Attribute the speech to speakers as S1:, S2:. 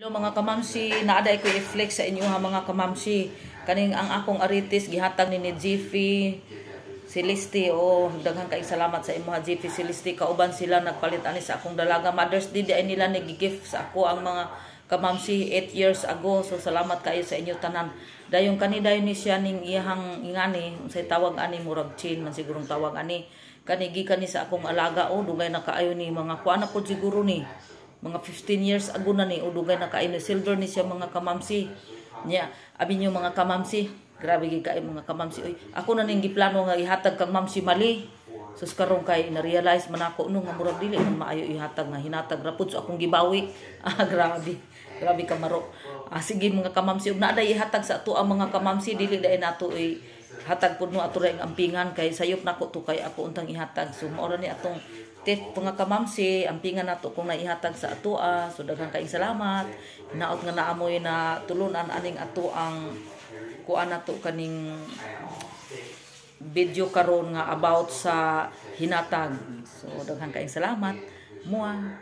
S1: Hello mga kamamsi, naaday ko i-flex sa inyo ha mga kamamsi. Kaning ang akong aritis gihatag ni ni Jiffy Celeste o daghang kay salamat sa imo ha Jiffy Celeste kauban sila nagpalit ani sa akong dalaga Mother's Day di nila nagi-gift sa ako ang mga kamamsi 8 years ago. So salamat kayo sa inyo tanan. Dayon kani dayon ni siya ning iyang ingani unsay tawag ani murag chin man sigurong tawag ani kanigi kani sa akong alaga o dugay na ni mga kuana po siguro ni mga 15 years ago na ni udugay na ni silver ni siya mga kamamsi. Niya abi niyo mga kamamsi. Grabe gid kay mga kamamsi. Oy ako na ning giplano nga ihatag kang mamsi mali. Sus karon kay na realize man ako no nga murag dili man maayo ihatag nga hinatag ra pud so akong gibawi. Ah grabe. Grabe ka maro. Ah, sige mga kamamsi ug naaday ihatag sa ato ang mga kamamsi dili dai nato ay hatag pud no ato ray ampingan kay sayop nako to kay ako untang ihatag. So mao ni atong tip mga kamamsi ampingan nato kung naihatag sa ato ah. so daghang kay salamat. Naot nga naamoy na tulunan aning ato ang kuan nato kaning video karon nga about sa hinatag. So daghang kay salamat. Mua